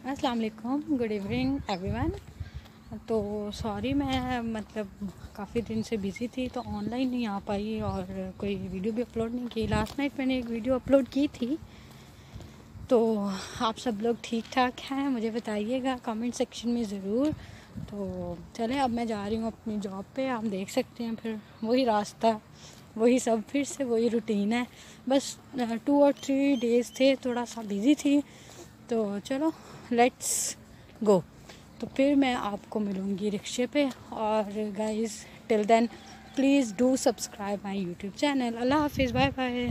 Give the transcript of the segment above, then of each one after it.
अस्सलाम वालेकुम good evening everyone तो सॉरी मैं मतलब काफ़ी दिन से बिज़ी थी तो ऑनलाइन नहीं आ पाई और कोई वीडियो भी अपलोड नहीं की। लास्ट नाइट मैंने एक वीडियो अपलोड की थी तो आप सब लोग ठीक ठाक हैं? मुझे बताइएगा कमेंट सेक्शन में ज़रूर। तो चले, अब मैं जा रही हूँ अपनी जॉब पे। आप देख सकते हैं फिर, वही रास्ता, वही सब, फिर से वही रूटीन है। बस टू और थ्री डेज़ थे, थोड़ा सा बिज़ी थी। तो चलो लेट्स गो तो फिर मैं आपको मिलूँगी रिक्शे पे और guys till then please do subscribe my YouTube channel अल्लाह हाफिज़ बाय बाय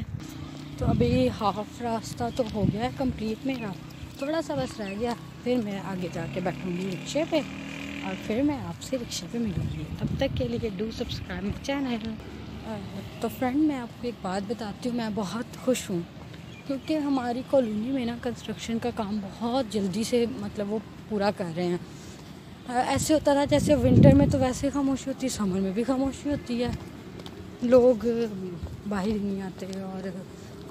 तो अभी हाफ़ रास्ता तो हो गया है कंप्लीट मेरा. थोड़ा सा बस रह गया, फिर मैं आगे जाके बैठूँगी रिक्शे पे और फिर मैं आपसे रिक्शे पे मिलूँगी. तब तक के लिए डू सब्सक्राइब माई चैनल तो फ्रेंड मैं आपको एक बात बताती हूँ, मैं बहुत खुश हूँ. क्योंकि हमारी कॉलोनी में ना कंस्ट्रक्शन का काम बहुत जल्दी से मतलब वो पूरा कर रहे हैं। ऐसे होता था जैसे विंटर में तो वैसे खामोशी होती है समर में भी खामोशी होती है। लोग बाहर नहीं आते और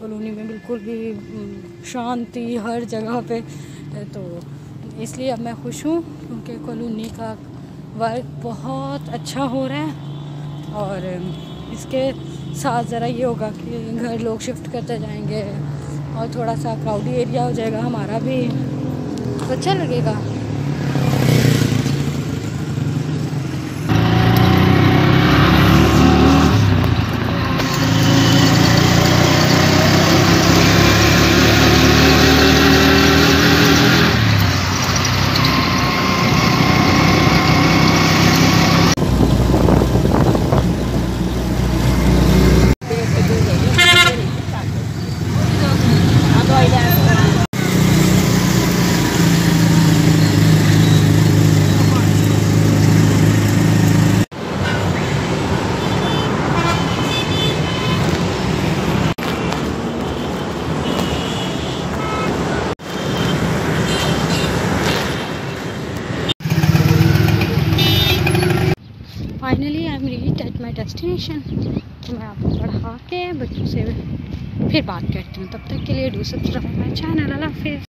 कॉलोनी में बिल्कुल भी शांति हर जगह पे। तो इसलिए अब मैं खुश हूँ क्योंकि कॉलोनी का वर्क बहुत अच्छा हो रहा है। और इसके साथ ज़रा ये होगा कि घर लोग शिफ्ट करते जाएँगे। और थोड़ा सा क्राउडी एरिया हो जाएगा हमारा भी। तो अच्छा लगेगा। Finally I am reach at my destination तो मैं आपको पढ़ा के बच्चों से फिर बात करती हूँ। तब तक के लिए do subscribe my channel Allah